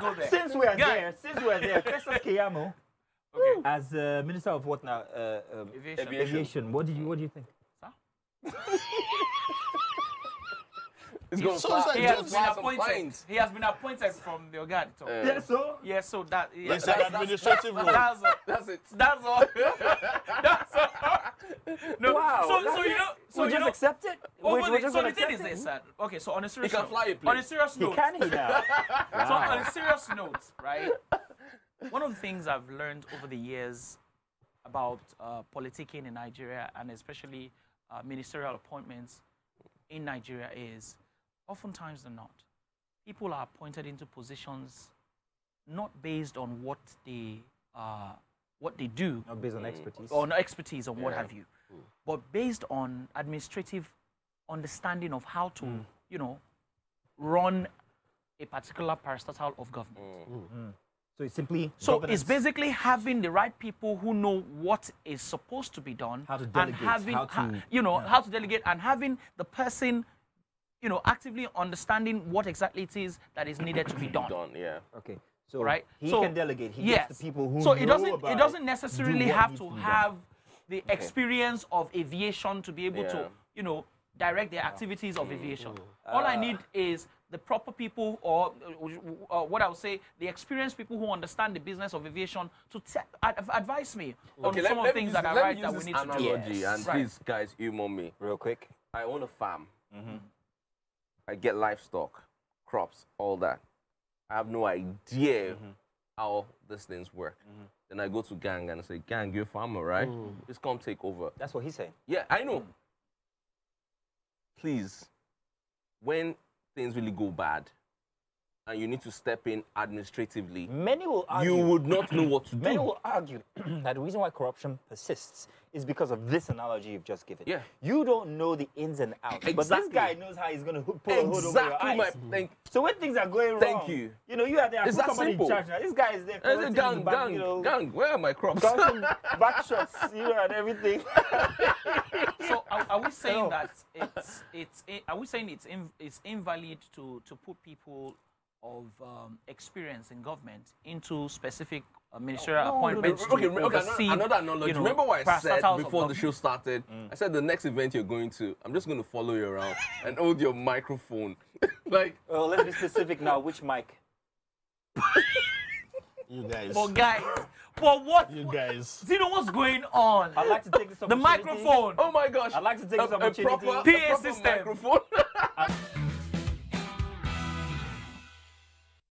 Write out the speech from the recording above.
Go there. Since we are Guy. there, since we are there, Festus Keyamo, Okay. as uh, Minister of what now? Uh, um, Aviation. aviation. What did you What do you think? It's going to So fly, like He has been appointed. He has been appointed from the Ogadi. top. Yeah. Yeah, so Yes, so that. Yeah, It's an that- administrative role. That's. That's it. That's all. That's all. No, Wow, so, so you know, so we you just know. accept it. Oh, we, but we're so gonna the thing is it. this, uh, okay, so on a serious can note, fly a on a plane. serious He note, can he now? so on a serious note, right? One of the things I've learned over the years about uh, politicking in Nigeria and especially uh, ministerial appointments in Nigeria is oftentimes they're not. People are appointed into positions not based on what they uh, what they do Not based on expertise. or no expertise or what have you, but based on administrative understanding of how to, mm. you know, run a particular parastatal of government. Mm. Mm. So it's simply So governance. it's basically having the right people who know what is supposed to be done, How to and having, how to- you know, how to delegate, and having the person, you know, actively understanding what exactly it is that is needed to be done. Done, yeah. okay. So Right? he so, can delegate. He yes. gets the people who So it doesn't about it doesn't necessarily what have to be done. have the experience of aviation to be able Yeah. to, you know, direct the activities Mm, of aviation. All I need is the proper people, or uh, what I would say, the experienced people who understand the business of aviation to te- ad- advise me on Okay, some of the things use- that are let right that we this need to do. analogy, Yes. and Right. please, guys, humor me. Real quick. I own a farm. Mm-hmm. I get livestock, crops, all that. I have no idea Mm-hmm. how these things work. Then I go to gang and I say, gang, you're a farmer, right? Mm. Just come take over. That's what he's saying. Yeah, I know. Please, when things really go bad and you need to step in administratively, Many will argue. you would not know what to Many do. will argue that the reason why corruption persists is because of this analogy you've just given. Yeah. You don't know the ins and outs, but this guy knows how he's going to pull a hood over your Exactly my eyes. thank So when things are going wrong, Thank you. You know, you are there. It's that somebody simple. in charge now. This guy is there. I say, collecting gang, back, gang, you know, gang, where are my crops? counting back shots, you know, and everything. So are, are we saying No. that it's it's i- are we saying it's in, it's invalid to to put people of um, experience in government into specific uh, ministerial No, no, no, appointments okay, to okay, oversee, another, another analogy. you know, Remember what I said before the show started? I said the next event you're going to, I'm just going to follow you around and hold your microphone. like, well, let's be specific now. Which mic? You guys. But guys, but what? You guys. Do you know what's going on? I'd like to take this opportunity. the microphone. oh my gosh. I'd like to take a, this a opportunity. proper, PA a proper system. microphone.